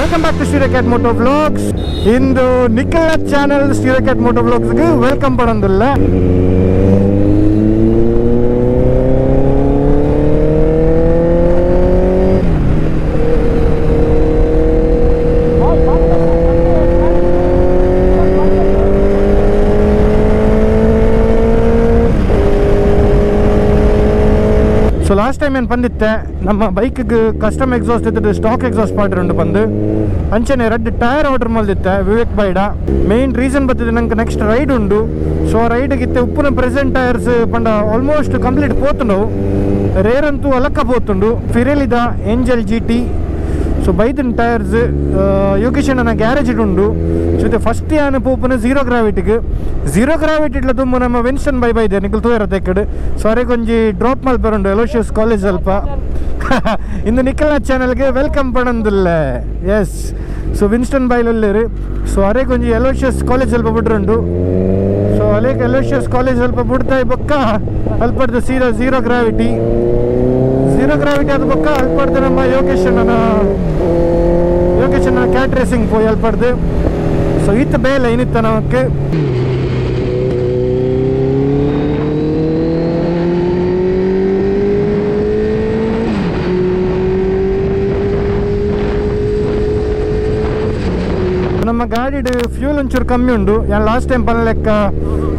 Welcome back to stereo moto vlogs into Nikhil channel stereo moto ವ್ಲಾಗ್ಸ್ಗೆ welcome ಪಡೋದಿಲ್ಲ so last time ಏನು ಬಂದಿತ್ತೆ, ನಮ್ಮ ಬೈಕ್ಗೆ ಕಸ್ಟಮ್ ಎಕ್ಸಾಸ್ಟ್ ಇದ್ದದ್ದು ಸ್ಟಾಕ್ ಎಕ್ಸಾಸ್ಟ್ ಪಾಡ್ರ್ ಎರಡು ಬಂದು, ಅಂಚನೆ ರೆಡ್ ಟೈರ್ ಆರ್ಡರ್ ಮಲ್ದಿತ್ತೆ ವಿವೇಕ್ ಬೈಡ ಮೇನ್ ರೀಸನ್ ಬರ್ತದೆ ನಂಗೆ ನೆಕ್ಸ್ಟ್ ರೈಡ್ ಉಂಡು ಸೊ ಆ ರೈಡ್ಗೆ ಇತ್ತೆ ಉಪ್ಪುನ ಪ್ರೆಸೆಂಟ್ ಟೈರ್ಸ್ ಪಂಡ ಆಲ್ಮೋಸ್ಟ್ ಕಂಪ್ಲೀಟ್ ಪೋತುಂಡು. ರೇರ್ ಅಂತೂ ಅಲಕ್ಕ ಪೋತುಂಡು. ಫಿರೆಲಿದ ಏಂಜಲ್ ಜಿ ಟಿ ಸೊ ಬೈದಿನ ಟೈರ್ಸ್ ಯೋಗೇಶ್ ಅಣ್ಣನ ಗ್ಯಾರೇಜ್ ಉಂಡು ಜೊತೆ ಫಸ್ಟ್ ಯಾನ ಪೋಪನ ಝೀರೋ ಗ್ರಾವಿಟಿಗೆ ಝೀರೋ ಗ್ರಾವಿಟಿ ಇಟ್ಲ ತುಂಬ ನಮ್ಮ ವೆನ್ಷನ್ ಬೈ ಬೈ ಇದೆ. ನಿಖಲ್ ಕಡೆ. ಸೊ ಅರೆಗೆ ಒಂಜಿ ಡ್ರಾಪ್ ಮಲ್ಪರುಂಡು ಎಲೋಶಿಯಸ್ ಕಾಲೇಜ್ ಸ್ವಲ್ಪ ಇಂದು ನಿಖಲ್ನ ಚಾನಲ್ಗೆ ವೆಲ್ಕಮ್ ಪಡಂದಿಲ್ಲ. ಎಸ್ ಸೊ ವಿನ್ಸ್ಟನ್ ಬೈಲೊಲ್ಲೇರು ಸೊ ಅರೇ ಕೊಂಜಿ ಎಲೋಶಿಯಸ್ ಕಾಲೇಜ್ ಸ್ವಲ್ಪ ಬಿಟ್ರುಂಡು. ಸೊ ಅಲೆಗೆ ಎಲೋಶಿಯಸ್ ಕಾಲೇಜ್ ಸ್ವಲ್ಪ ಬಿಡ್ತಾ ಬೊಕ್ಕ. ಅಲ್ಪಡ್ದು ಸೀರೋ ಝೀರೋ ಗ್ರಾವಿಟಿ ಝೀರೋ ಗ್ರಾವಿಟಿ ಆದ ಪಕ್ಕ ಅಲ್ಪಡ್ದು ನಮ್ಮ ಯೋಗೇಶ್ ಅಣ್ಣನ ಕ್ಯಾಟ್ ರೇಸಿಂಗ್ ಅಲ್ಪಡ್ದು ಸೊ ಇತ್ತು ಬೇಲೆ ಏನಿತ್ತ ನಮಕ್ಕೆ ನಮ್ಮ ಗಾಡಿದು ಫ್ಯೂಲ್ ಒಂಚೂರು ಕಮ್ಮಿ ಉಂಡು. ಯಾ ಲಾಸ್ಟ್ ಟೈಮ್ ಪನ್ನ ಲೆಕ್ಕ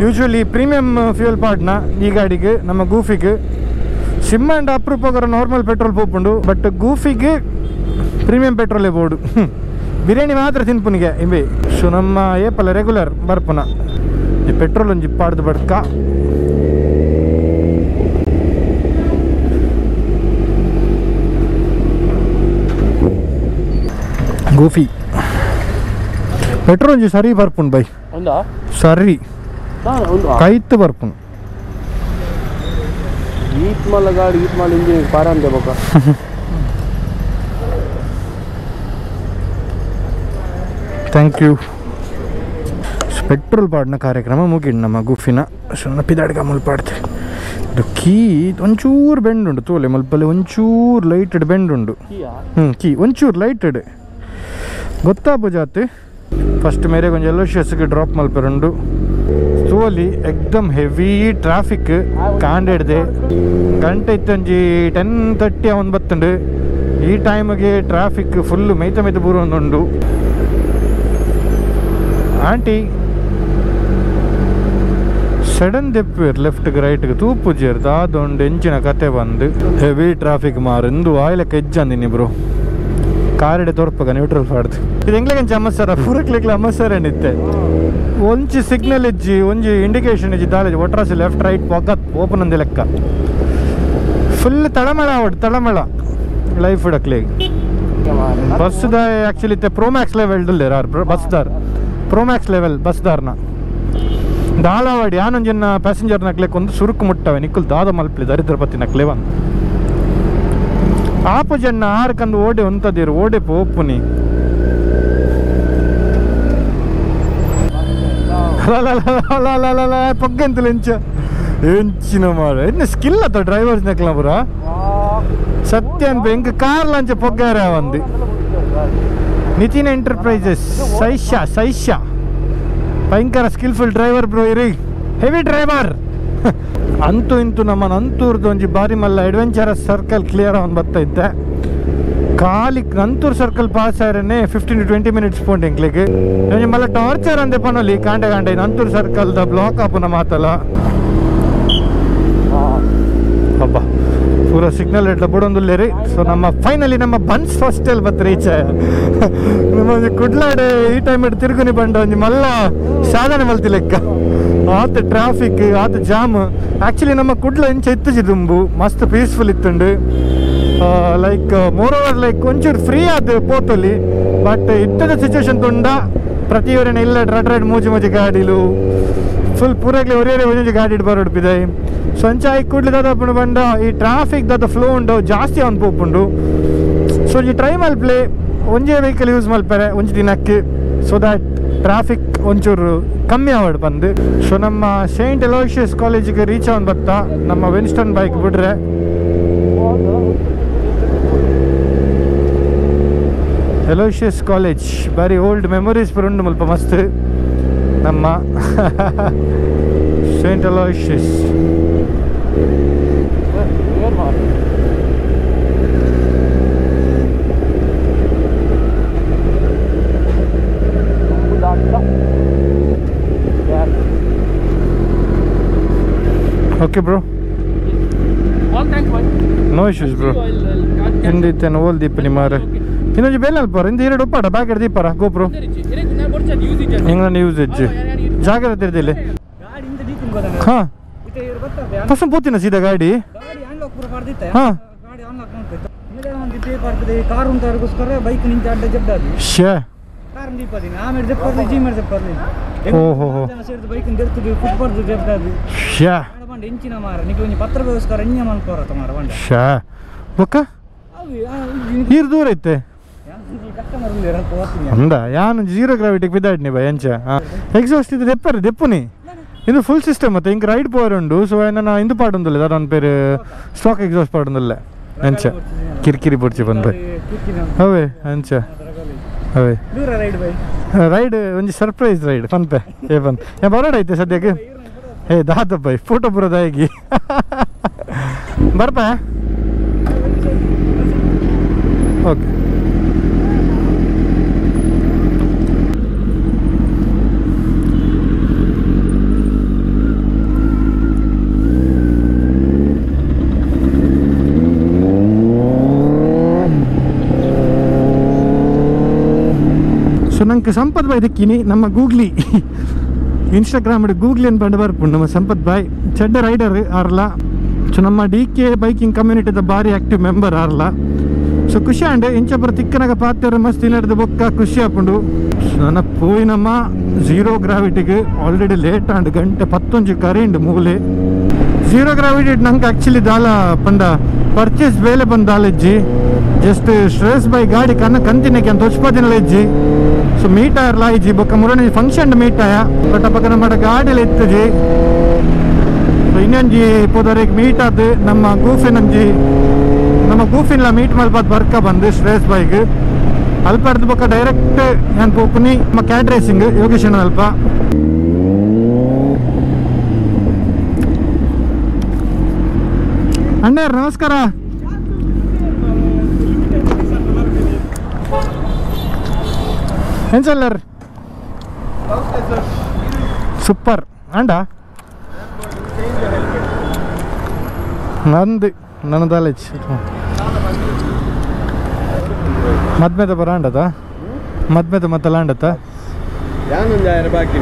ಯೂಶ್ವಲಿ ಪ್ರೀಮಿಯಂ ಫ್ಯೂಲ್ ಪಾಡ್ನ ಈ ಗಾಡಿಗೆ, ನಮ್ಮ ಗೂಫಿಗೆ. ಸಿಮ್ ಆ್ಯಂಡ್ ಅಪ್ರೂಪೋಗರ ನಾರ್ಮಲ್ ಪೆಟ್ರೋಲ್ ಪೋಪುಂಡು ಬಟ್ ಗೂಫಿಗೆ ಪ್ರೀಮಿಯಂ ಪೆಟ್ರೋಲೇ ಬೋರ್ಡು. ಬಿರಿಯಾನಿ ಮಾತ್ರ ತಿನ್ಪುನಿಗೆ. ಇಂಬಿ ಸೊ ನಮ್ಮ ಏಪಲ ರೆಗ್ಯುಲರ್ ಬರ್ಪುನ. ಈ ಪೆಟ್ರೋಲ್ ಒಂಜಿ ಪಾಡ್ದು ಬಡ್ಕ. ಗೋಫಿ. ಪೆಟ್ರೋಲ್ ಒಂಜಿ ಸರಿ ಬರ್ಪುನ್ ಬೈ. ಸರಿ. ಕೈತ್ ಬರ್ಪುನ್. ಈತ್ ಮಲ್ಲ ಗಾಡಿ ಈತ್ ಮಲ್ಲ ಇಂಜಿನಿಯರ್ ಪಾರ ಅಂತ ಥ್ಯಾಂಕ್ ಯು ಪೆಟ್ರೋಲ್ ಪಾಡ್ನ ಕಾರ್ಯಕ್ರಮ ಮುಗಿಂಡು ನಮ್ಮ ಗುಫಿನ. ಸುಮ್ಮನೆ ಪಿದಾಡ್ಗ ಮುಲ್ಪಾಡ್ತೆ. ಇದು ಕೀ ಒಂಚೂರು ಬೆಂಡ್ ಉಂಡು ತೋಲೆ ಮಲ್ಪಲ್ಲಿ ಒಂಚೂರು ಲೈಟೆಡ್ ಬೆಂಡ್ ಉಂಡು ಹ್ಞೂ ಕೀ ಒಂಚೂರು ಲೈಟೆಡ್. ಗೊತ್ತಾಪು ಜಾತಿ ಫಸ್ಟ್ ಮೇರೆ ಕೊಂಚ ಎಲ್ಲೋ ಶಸ್ಗೆ ಡ್ರಾಪ್ ಮಲ್ಪರುಂಡು ತೋಲಿ ಎಕ್ದಮ್ ಹೆವಿ ಟ್ರಾಫಿಕ್ ಕಾಂಡಿಡ್ದೆ. ಗಂಟೆ ಇತ್ತಂಜಿ ಟೆನ್ ತರ್ಟಿ ಅವನ್ ಬತ್ತುಂಡು ಈ ಟೈಮ್ಗೆ ಟ್ರಾಫಿಕ್ ಫುಲ್ ಮೈತ ಮೈತ ಬೂರ ಒಂದುಂಡು. ಆಂಟಿ ಸಡನ್ ದೆಪ್ಪೇರ್ ಲೆಫ್ಟ್ಗೆ ರೈಟ್ಗೆ ತೂಪು ಜೇರ್ದ, ಅದೊಂದು ಎಂಚಿನ ಕತೆ ಬಂದು ಹೆವಿ ಟ್ರಾಫಿಕ್ ಮಾರಿಂದು ಆಯ್ಲಕ್ಕೆ ಎಜ್ಜಂದಿನಿ ಬ್ರೋ. ಕಾರಿಡೆ ತೋರ್ಪಗ ನ್ಯೂಟ್ರಲ್ ಫಾಡ್ದು ಇದು ಎಂಗ್ಲಗಂಚ ಅಮ್ಮಸರ ಪೂರಕ್ಲಿಕ್ಲ ಅಮ್ಮಸರ ಏನಿತ್ತೆ? ಒಂಚಿ ಸಿಗ್ನಲ್ ಇಜ್ಜಿ, ಒಂಜಿ ಇಂಡಿಕೇಶನ್ ಇಜ್ಜಿ ದಾಲೇಜ್ ಒಟ್ರಾಸಿ ಲೆಫ್ಟ್ ರೈಟ್ ಪೊಕತ್ ಓಪನ್ ಅಂದೆ ಲೆಕ್ಕ. ಫುಲ್ ತಳಮಳ ಅವಡ್, ತಳಮಳ. ಲೈಫ್ ಇಡಕ್ಲಿ. ಬಸ್ದ actually pro max level bus ಬಸ್ದಾರ್. Pro max level ಬಸ್ದಾರ್ನ ದಾಳವಾಡಿ ಯಾನೊಂಜನ್ನ ಪ್ಯಾಸೆಂಜರ್ ನಕ್ಲೆಕ್ ಒಂದು ಸುರುಕು ಮುಟ್ಟವೆ. ನಿಕ್ಕುಲ್ ದಾದ ಮಲ್ಪಲಿ ದರಿದ್ರಪತಿ ನಕ್ಲೆ ಒಂದು ಆಪು ಜನ್ನ ಆರ್ಕಂದು ಓಡೆ ಒಂತದಿರು ಓಡೆ ಪೋಪುನಿ ಪಗ್ಗಂತಲು ಎಂಚ ಎಂಚಿನ ಮಾಡ ಇನ್ನು ಸ್ಕಿಲ್ ಅತ್ತ ಡ್ರೈವರ್ಸ್ ನಕ್ಲ ಬುರ ಸತ್ಯ ಅಂತ ಕಾರ್ ಲಂಚ ಪೊಗ್ಗಾರ ಒಂದು. ನಿತಿನ್ ಎಂಟರ್ಪ್ರೈಸಸ್ ಸೈಶ್ಯ ಸೈಶ್ಯ ಭಯಂಕರ ಸ್ಕಿಲ್ಫುಲ್ ಡ್ರೈವರ್ ಬ್ರೋ ಇರಿ. ಹೆವಿ ಡ್ರೈವರ್ ಅಂತೂ ಇಂತೂ ನಮ್ಮ ನಂತೂರ್ದು ಒಂಜಿ ಬಾರಿ ಮಲ್ಲ ಅಡ್ವೆಂಚರಸ್ ಸರ್ಕಲ್ ಕ್ಲಿಯರ್ ಅವನು ಬರ್ತಾ ಇದ್ದೆ ಕಾಲಿ ನಂತೂರ್ ಸರ್ಕಲ್ ಪಾಸ್ ಆಯ್ರನೆ ಫಿಫ್ಟೀನ್ ಟು ಟ್ವೆಂಟಿ ಮಿನಿಟ್ಸ್ ಪೋಂಡ್ ಎಂಕ್ಲಿಗೆ. ಒಂಜಿ ಮಲ್ಲ ಟಾರ್ಚರ್ ಅಂದೆ ಪನೊಲಿ ಕಾಂಡೆ ಕಾಂಡೆ ನಂತೂರ್ ಸರ್ಕಲ್ ದ ಬ್ಲಾಕ್ ಆಪುನ ಮಾತಲ್ಲ. ಹಬ್ಬ. ಪೂರ ಸಿಗ್ನಲ್ ಇಟ್ಲ ಬಿಡೊಂದುಲ್ಲೇರಿ ಸೊ ನಮ್ಮ ಫೈನಲಿ ನಮ್ಮ ಬನ್ಸ್ ಫಸ್ಟ್ ಬತ್ತು ರೀಚ್ ನಮ್ಮ ಒಂಜಿ ಕುಡ್ಲಾಡೆ ಈ ಟೈಮ್ ಇಟ್ಟು ತಿರುಗುನಿ ಬಂಡ. ಒಂಜಿ ಮಲ್ಲ ಮಲ್ತಿ ಲೆಕ್ಕ ಆತ ಟ್ರಾಫಿಕ್ ಆತ ಜಾಮ್ ಆ್ಯಕ್ಚುಲಿ ನಮ್ಮ ಕುಡ್ಲ ಇಂಚ ಇತ್ತುಜಿ ದುಂಬು. ಮಸ್ತ್ ಪೀಸ್ಫುಲ್ ಇತ್ತುಂಡು. ಲೈಕ್ ಮೋರ್ ಓವರ್ ಲೈಕ್ ಒಂಚೂರು ಫ್ರೀ ಆದ ಪೋತೊಲಿ ಬಟ್ ಇತ್ತದ ಸಿಚುವೇಶನ್ ತುಂಡ ಪ್ರತಿಯೊರನ ಇಲ್ಲ ರಡ್ ರಡ್ ಮೂಜಿ ಮೂಜಿ ಗಾಡಿಲು. ಫುಲ್ ಪೂರಾಗ್ಲಿ ಒರೇ ಒಂಜೊಂಜಿ ಗಾಡಿ ಬರೋಡ್ಪಿದೆ ಸೊ ಅಂಚಾಯಿ ಕೂಡ್ಲಿ ದಾದ ಪಂಡ ಈ ಟ್ರಾಫಿಕ್ ದಾದ ಫ್ಲೋ ಉಂಡು ಜಾಸ್ತಿ ಅನ್ಪೋಪುಂಡು ಪೋಪುಂಡು ಸೊ ಈ ಟ್ರೈ ಮಲ್ಪ್ಲೆ ಒಂಜೇ ವೆಹಿಕಲ್ ಯೂಸ್ ಮಲ್ಪರೆ, ಒಂಜಿ ದಿನಕ್ಕೆ. ಸೊ ದಟ್ ಟ್ರಾಫಿಕ್ ಒಂಚೂರು ಕಮ್ಮಿ ಆವಡ್ ಬಂದು. ಸೊ ನಮ್ಮ ಸೇಂಟ್ ಎಲೋಷಿಯಸ್ ಕಾಲೇಜಿಗೆ ರೀಚ್ ಆನ್ ಬತ್ತಾ, ನಮ್ಮ ವಿನ್ಸ್ಟನ್ ಬೈಕ್ ಬಿಡ್ರೆ ಎಲೋಷಿಯಸ್ ಕಾಲೇಜ್ ಬಾರಿ ಓಲ್ಡ್ ಮೆಮೊರೀಸ್ ಬರುಂಡು ಮುಲ್ಪ ಮಸ್ತ್. ನಮ್ಮ saint Aloysius okay bro All bro I'll- I'll catch- catch- ಎಂದಿತ್ತೇನು ಓಲ್ ದೀಪ ನಿಮಾರ ಇನ್ನೊಂದು ಬೇಲೆ ಪರ ಇಂದ ಎರಡು ಉಪ್ಪಾಡ ಬ್ಯಾಗ್ ದೀಪಾರ? ಗೋಪ್ರೋ ಸರಿ, ಚಿ- ಇರೇ ಗುಣ ಬರ್ಚದ್ use it. ಹೆಂಗ ನ್ಯೂಸ್ ಜಾಗ್ರತೆ ಇರ್ದಿಲ್ಲ ಹಾ. ಇವ್ರು ಬರ್ತಾರೆ ಸೀದಾ ಗಾಡಿ. ಪೂರ ಬರ್ತದೆ ಕಾರ್ ಉಂಟಗೋಸ್ಕರ ಬೈಕ್ ನಿಂತ ಅಡ್ಡ ಜಬ್ದಾದಿ ಶೇ ಕಾರ್ ದೀಪದಿನ ಆಮೇಲೆ ಜಪ್ಪರ್ಲಿ ಜಿ ಮಾಡಿ ಜಪ್ಪರ್ಲಿ ಓಹೋ ಹೋ ಹೋ ಬೈಕ್ ಜಬ್ದಾದಿ ಶೇ ಬಂಡ ಎಂಚಿನ ಮಾರ. ನಿಮಗೆ ಒಂದು ಪತ್ರ ವ್ಯವಸ್ಕಾರ ಎಂಜ ಮಲ್ಕೋರತ್ತ ಮಾರ ಬಂಡ ಶೇ ಬೊಕ್ಕ? ಈರ್ ದೂರ ಐತೆ. ಅಂದ ಯಾನು ಜೀರೋ ಗ್ರಾವಿಟಿಗೆ ಬಿದ್ದಾಡ್ನಿ ಬೈ ಎಂಚ. ಎಕ್ಸಾಸ್ಟ್ ಇದು ದೆಪ್ಪರಿ ದೆಪ್ಪುನಿ ಇದು ಫುಲ್ ಸಿಸ್ಟಮ್ ಮತ್ತೆ ಇಂಕ ರೈಡ್ ಪವರ್ ಉಂಡು. ಸೊ ನನ್ನ ಇಂದು ಪಾಡುಂದಿಲ್ಲ ಅದೊಂದು ಪೇರು ಸ್ಟಾಕ್ ಎಕ್ಸಾಸ್ಟ್ ಪಾಡುಂದಿಲ್ಲ ಎಂಚ. ಕಿರಿಕಿರಿ ಬುಡ್ಚಿ ಬಂದ್ರೆ ಅವೇ ಅಂಚ ಅವೇ ದೂರ ರೈಡ್ ರೈಡ್ ಒಂಜಿ ಸರ್ಪ್ರೈಸ್ ರೈಡ್ ಪನ್ಪೆ. ಏ ಪನ್ ಬರೋಡ ಐತೆ ಸದ್ಯಕ್ಕೆ? ಏ ದಾದ ಬೈ ಫೋಟೋ ಬರೋದಾಗಿ ಬರ್ಪ ಓಕೆ ಸೊ ನಂಗೆ ಸಂಪತ್ ಬಾಯ್ ದಿಕ್ಕಿನಿ ನಮ್ಮ ಗೂಗ್ಲಿ. ಇನ್ಸ್ಟಾಗ್ರಾಮ್ ಗೂಗ್ಲಿ ಅಂತ ಬಂಡ ಬರ್ಪುಂಡು ನಮ್ಮ ಸಂಪತ್ ಬಾಯ್. ಚಡ್ಡ ರೈಡರ್ ಆರ್ಲ. ಸೊ ನಮ್ಮ ಡಿ ಕೆ ಬೈಕಿಂಗ್ ಕಮ್ಯುನಿಟಿದ ಭಾರಿ ಆಕ್ಟಿವ್ ಮೆಂಬರ್ ಆರ್ಲ. ಸೊ ಖುಷಿ ಅಂಡ್ ಇಂಚಪುರ ತಿಕ್ಕನಾಗ ಪಾತ್ರ ಮಸ್ತ್ ನಡೆದ ಬೊಕ್ಕ ಖುಷಿ ಆಪುಂಡು. ನನ್ನ ಪೋಯಿನಮ್ಮ ಝೀರೋ ಗ್ರಾವಿಟಿಗೆ ಆಲ್ರೆಡಿ ಲೇಟ್ ಆಂಡ್ ಗಂಟೆ ಪತ್ತೊಂಜಿ ಕರೆಂಡ್ ಮೂಲೆ. ಝೀರೋ ಗ್ರಾವಿಟಿ ನಂಗೆ ಆಕ್ಚುಲಿ ದಾಲ ಪಂಡ ಪರ್ಚೇಸ್ ಬೇಲೆ ಬಂದ ದಾಲೆಜ್ಜಿ ಜಸ್ಟ್ ಸ್ಟ್ರೆಸ್ ಬೈ ಗಾಡಿ ಕನ್ನ ಕಂತಿನಕ್ಕೆ ಅಂತ ಹೊಚ್ಪದಿನಲ್ಲ ಇಜ್ಜಿ. ಸೊ ಮೀಟ್ ಇಜ್ಜಿ ಬೊಕ್ಕ ಮುರಣ ಫಂಕ್ಷನ್ ಮೀಟ್ ಆಯ ಬಟ್ ಪಕ್ಕ ನಮ್ಮ ಗಾಡಿಯಲ್ಲಿ ಇತ್ತಜಿ ಸೊ ಇನ್ನೊಂಜಿ ಪೋದರಿಗೆ ಮೀಟ್ ಆದ್ ನಮ್ಮ ಗೂಫಿನಂಜಿ ನಮ್ಮ ಗೂಫಿನ್ಲ ಮೀಟ್ ಮಲ್ಪ ಬರ್ಕ ಬಂದು ಶ್ರೇಯಸ್ ಬೈಕ್ ಅಲ್ಪ ಅರ್ಧ ಬೊಕ್ಕ ಡೈರೆಕ್ಟ್ ನಾನು ಪೋಕುನಿ ನಮ್ಮ ಕ್ಯಾಟ್ ರೇಸಿಂಗ್ ಯೋಗೇಶನ್ ಅಲ್ಪ. ಅಣ್ಣ ನಮಸ್ಕಾರ. ಏನು ಸರ್ ಸೂಪರ್ ಅಂಡ ನಂದು ನನ್ನ ದಾಲೇಜ್ ಮದ್ಮೆದ ಬರ ಅಂಡದ ಮದ್ಮೆದ ಮತ್ತಲ್ಲ ಅಂಡತ್ತ ಬಾಕಿ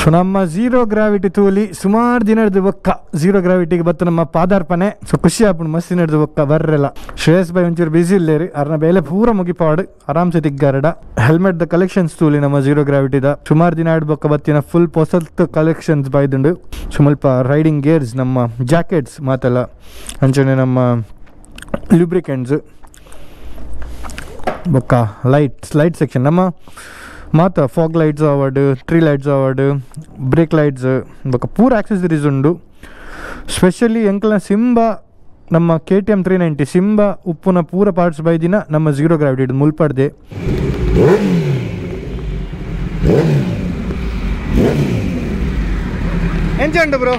ಸೊ ನಮ್ಮ ಝೀರೋ ಗ್ರಾವಿಟಿ ತೂಲಿ ಸುಮಾರು ದಿನ ಹಿಡಿದು ಒಕ್ಕ ಝೀರೋ ಗ್ರಾವಿಟಿಗೆ ಬತ್ತು ನಮ್ಮ ಪಾದಾರ್ಪಣೆ. ಸೊ ಖುಷಿ ಆಪುಂಡು ಮಸ್ತ್ ದಿನ ಹಿಡಿದು ಒಕ್ಕ ಬರ್ರೆಲ್ಲ. ಶ್ರೇಯಸ್ ಬೈ ಒಂಚೂರು ಬಿಸಿ ಇಲ್ಲೇರಿ ಅರ್ನ ಬೇಲೆ ಪೂರ ಮುಗಿಪಾಡು, ಆರಾಮ್ಸೆ ತಿಗ್ಗಾರಡ. ಹೆಲ್ಮೆಟ್ ದ ಕಲೆಕ್ಷನ್ಸ್ ತೂಲಿ ನಮ್ಮ ಝೀರೋ ಗ್ರಾವಿಟಿದ ಸುಮಾರು ದಿನ ಆಡ್ಬೊಕ್ಕ ಬತ್ತಿನ ಫುಲ್ ಪೊಸತ್ ಕಲೆಕ್ಷನ್ಸ್ ಬೈದುಂಡು ಸುಮಲ್ಪ ರೈಡಿಂಗ್ ಗೇರ್ಸ್ ನಮ್ಮ ಜಾಕೆಟ್ಸ್ ಮಾತಲ್ಲ. ಅಂಚನೆ ನಮ್ಮ ಲ್ಯೂಬ್ರಿಕೆಂಟ್ಸ್ ಬೊಕ್ಕ ಲೈಟ್ಸ್ ಲೈಟ್ ಸೆಕ್ಷನ್ ನಮ್ಮ ಮಾತ ಫಾಗ್ ಲೈಟ್ಸ್ ಅವಾರ್ಡ್ ಟ್ರೀ ಲೈಟ್ಸ್ ಅವಾರ್ಡ್ ಬ್ರೇಕ್ ಲೈಟ್ಸ್ ಬೊಕ್ಕ ಪೂರ ಆಕ್ಸೆಸರೀಸ್ ಉಂಡು. ಸ್ಪೆಷಲಿ ಎಂಕಲ್ನ ಸಿಂಬ ನಮ್ಮ K T M three ninety ಸಿಂಬ ಉಪ್ಪುನ ಪೂರ ಪಾರ್ಟ್ಸ್ ಬೈದಿನ ನಮ್ಮ ಝೀರೋ ಗ್ರಾವಿಟಿ ಮುಲ್ಪಡ್ದೆ ಎಂಚಂಡು ಬ್ರೋ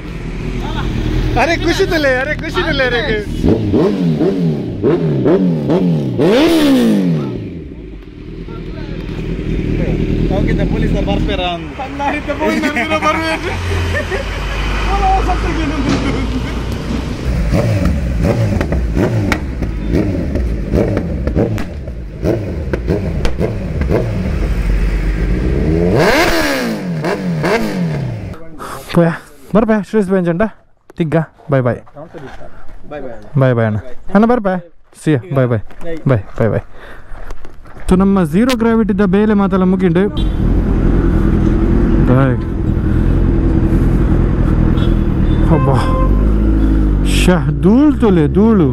ಅರೆ ಖುಷಿ ಅರೆ ಖುಷಿ ತುಲೆ ಅರೆ ಹೋಗಿದ್ದ ಪೊಲೀಸರು ಬರ್ತಾರ పోయా ಬರ್ಬಾ ಶ್ರೇಷ್ ಬೇಂಜ್ ಅಂಡ ತಿಗ್ಗ ಬಾಯ್ bye bye bye bye bye ಅಣ್ಣ. ಅಣ್ಣ ಬರ್ಬಾ see bye bye bye bye bye so ನಮ್ಮ ಝೀರೋ ಗ್ರಾವಿಟಿದ ಬೇಲೆ ಮಾತಲ್ಲ ಬಾಯ್ ಅಬ್ಬಾ. ಶ ಧೂಳು ತುಲೆ, ಧೂಳು.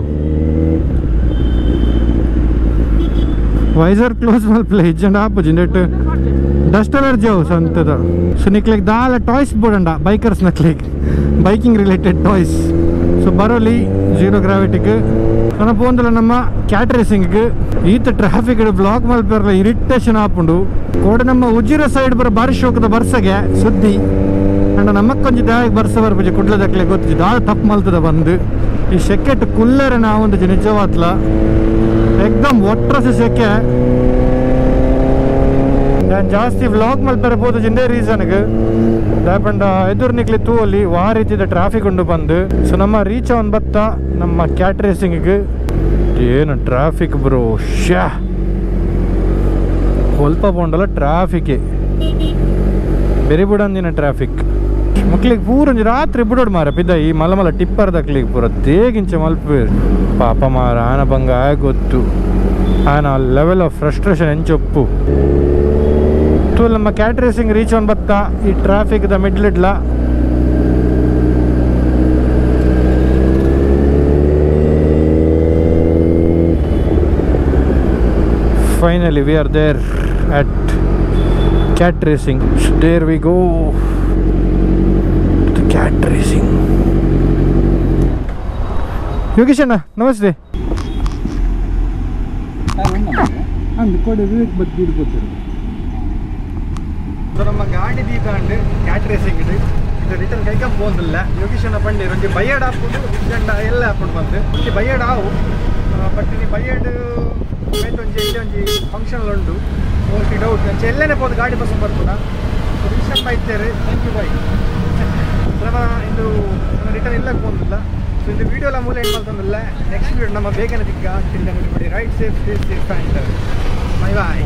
ವೈಸರ್ ಕ್ಲೋಸ್ ಮಲ್ಪಲೆ ಇಜ್ಜಂಡ ಆಪುಜಿ ನೆಟ್ ಡಸ್ಟ್ ಅಲರ್ಜಿ ಅವು ಸಂತದ. ಸೊ ನಿಕ್ಲೆಗ್ ದಾಲ ಟಾಯ್ಸ್ ಬೋಡಂಡ ಬೈಕರ್ಸ್ ನಕ್ಲೆಗ್. ಬೈಕಿಂಗ್ ರಿಲೇಟೆಡ್ ಟಾಯ್ಸ್ ಸೊ ಬರೋಲಿ ಝೀರೋ ಗ್ರಾವಿಟಿಗೆ ನನ್ನ ಪೋಂದಲ್ಲ ನಮ್ಮ ಕ್ಯಾಟ್ ರೇಸಿಂಗ್ಗೆ ಈತ ಟ್ರಾಫಿಕ್ ಬ್ಲಾಕ್ ಮಲ್ಪೆರ್ಲ ಇರಿಟೇಷನ್ ಆಪುಂಡು. ಕೋಡೆ ನಮ್ಮ ಉಜಿರ ಸೈಡ್ ಬರ ಬಾರಿ ಶೋಕದ ಬರ್ಸಗೆ ಸುದ್ದಿ. ಅಂಡ ನಮ್ಮಕ್ಕೊಂಜಿ ದಾಯಿಗೆ ಬರ್ಸ ಬರ್ಪುಜಿ ಕುಡ್ಲದಕ್ಲೆ ಗೊತ್ತಿಜಿ ದಾಳ ತಪ್ಪು ಮಲ್ತದ ಬಂದು. ಈ ಸೆಕೆಟ್ ಕುಲ್ಲರೆ ಒಂದು ನಿಜವಾತ್ಲ. ಎಕ್ದಮ್ ಒಟ್ರಸ ಸೆಕೆ. ನಾನು ಜಾಸ್ತಿ ವ್ಲಾಗ್ ಮಲ್ಪೆರೆ ಪೋದು ಜಿಂದೇ ರೀಸನ್ಗೆ ದಾಪಂಡ ಎದುರು ನಿಕ್ಲಿ ತೂವಲ್ಲಿ ವಾ ರೀತಿದ ಟ್ರಾಫಿಕ್ ಉಂಡು ಬಂದು. ಸೊ ನಮ್ಮ ರೀಚ್ ಅವನ್ ಬತ್ತ, ನಮ್ಮ ಕ್ಯಾಟ್ ರೇಸಿಂಗಿಗೆ ಏನು ಟ್ರಾಫಿಕ್ ಬ್ರೋ ಶ್ಯಾ. ಸ್ವಲ್ಪ ಪೋಂಡಲ್ಲ ಟ್ರಾಫಿಕ್ ಬೆರಿ ಬಿಡಂದಿನ ಟ್ರಾಫಿಕ್ ಮಕ್ಳಿಗೆ ಪೂರ ರಾತ್ರಿ ಬಿಡೋಡು ಮಾರ ಪಿದ್ದ ಈ ಮಲಮಲ ಮಲ ಟಿಪ್ಪರ್ ದಕ್ಲಿಗೆ ಪೂರ ತೇಗಿಂಚ ಮಲ್ಪ. ಪಾಪ ಮಾರ, ಆನ ಬಂಗ ಗೊತ್ತು. ಆನ ಲೆವೆಲ್ ಆಫ್ ಫ್ರಸ್ಟ್ರೇಷನ್ ಎಂಚೊಪ್ಪು. ತು ನಮ್ಮ ಕ್ಯಾಟ್ ರೇಸಿಂಗ್ ರೀಚ್ ಒಂದು ಬತ್ತ? ಈ ಟ್ರಾಫಿಕ್ ದ middle idli. Finally we are there at cat racing there we go cat racing Yogesh ಅಣ್ಣ, ನಮಸ್ತೆ. ಬದ್ಬಿಡ್ಬೋದು ವಿವೇಕ್ ಬಗ್ಗೆ ನಮ್ಮ ಗಾಡಿ ದೀತಾಂಡ್ ಕ್ಯಾಟ್ ರೇಸಿಂಗ್ ಇದೆ. ಇದು ರಿಟರ್ನ್ ಕೈಕ ಪೋಂದಿಲ್ಲ ಲೊಕೇಶನ್ ಬಂಡಿ ಒಂಜಿ ಬೈಯಡ್ ಹಾಕೊಂಡು ಜಂಡ ಎಲ್ಲ ಹಾಕೊಂಡು ಬಂದು. ಒಂಜಿ ಬೈಯಡ್ ಆವು ಬಟ್ ಈ ಬೈಯಡ್ ಮೇತ್ ಒಂಜಿ, ಇಲ್ಲಿ ಒಂಜಿ ಫಂಕ್ಷನ್ ಉಂಟು. ಓಕೆ ಡೌಟ್ ಅಂಚೆ ಎಲ್ಲೇನೆ ಪೋದು ಗಾಡಿ ಬಸ್ ಬರ್ಬೋದಾ ವಿಷನ್ ಬೈತೇರಿ ಥ್ಯಾಂಕ್ ಯು ಬೈ ನಮ್ಮ ಇದು ರಿಟರ್ನ್ ಇಲ್ಲ ಬಂದಿಲ್ಲ ಸೊ ಇದು ವೀಡಿಯೋ ಎಲ್ಲ ಮೂಲ ಏನು ಮಾಡ್ತಂದಿಲ್ಲ ನೆಕ್ಸ್ಟ್ ವೀಡಿಯೋ ನಮ್ಮ ಬೇಗನೆ ದಿಕ್ಕ ಬಿಡಿ ರೈಟ್ ಸೇಫ್ ಸೇಫ್ ಸೇಫ್ ಅಂತ ಬೈ ಬಾಯ್